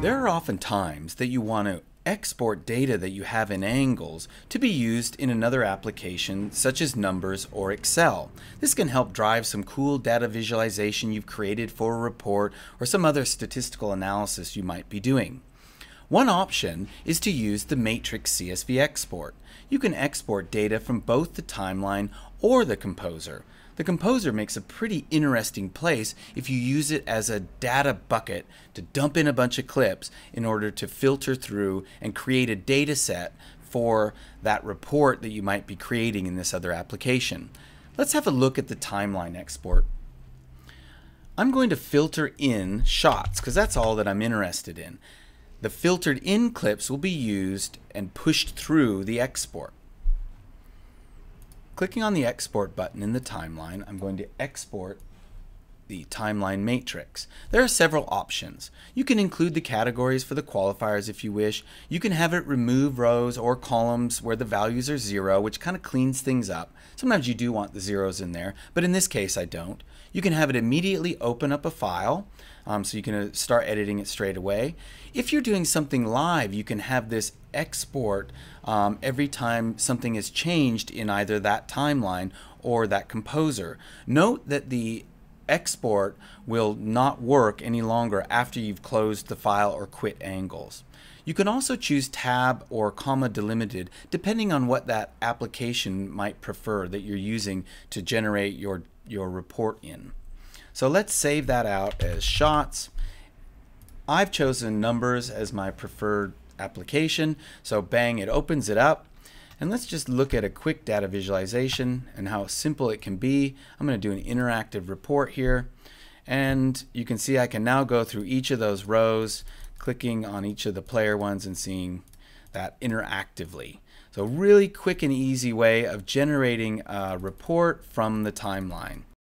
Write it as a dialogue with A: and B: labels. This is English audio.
A: There are often times that you want to export data that you have in angles to be used in another application such as Numbers or Excel. This can help drive some cool data visualization you've created for a report or some other statistical analysis you might be doing. One option is to use the Matrix CSV export. You can export data from both the timeline or the composer. The composer makes a pretty interesting place if you use it as a data bucket to dump in a bunch of clips in order to filter through and create a data set for that report that you might be creating in this other application. Let's have a look at the timeline export. I'm going to filter in shots because that's all that I'm interested in. The filtered in clips will be used and pushed through the export. Clicking on the export button in the timeline, I'm going to export the timeline matrix. There are several options. You can include the categories for the qualifiers if you wish. You can have it remove rows or columns where the values are zero, which kind of cleans things up. Sometimes you do want the zeros in there, but in this case I don't. You can have it immediately open up a file, um, so you can uh, start editing it straight away. If you're doing something live, you can have this export um, every time something is changed in either that timeline or that composer. Note that the export will not work any longer after you've closed the file or quit angles. You can also choose tab or comma delimited depending on what that application might prefer that you're using to generate your, your report in. So let's save that out as shots. I've chosen numbers as my preferred application. So bang, it opens it up. And let's just look at a quick data visualization and how simple it can be. I'm going to do an interactive report here. And you can see I can now go through each of those rows, clicking on each of the player ones and seeing that interactively. So really quick and easy way of generating a report from the timeline.